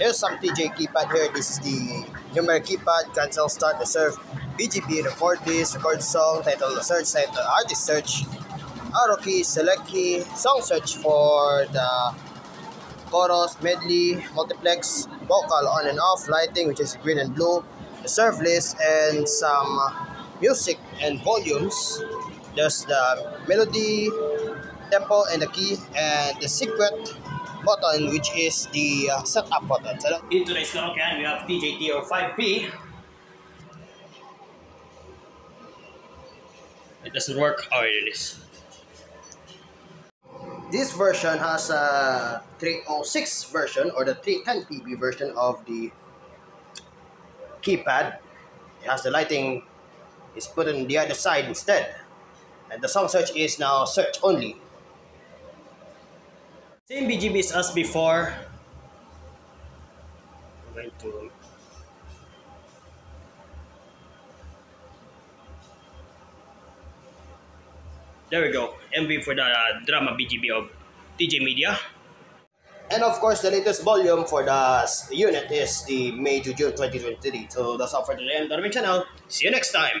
Here's some TJ keypad here. This is the numeric keypad. Cancel, start the surf. BGV, record this, record song, title search, title artist search, arrow key, select key, song search for the chorus, medley, multiplex, vocal on and off, lighting which is green and blue, the surf list, and some music and volumes. There's the melody, tempo, and the key, and the secret button which is the uh, setup button. So, In today's karaoke, we have TJTO5P. It doesn't work. Oh, it is. This version has a 306 version or the 310 PB version of the keypad. It has the lighting is put on the other side instead. And the song search is now search only. Same BGVs as before. There we go. MV for the uh, drama BGV of TJ Media. And of course, the latest volume for the unit is the May to June 2023. So that's all for today on the channel. See you next time.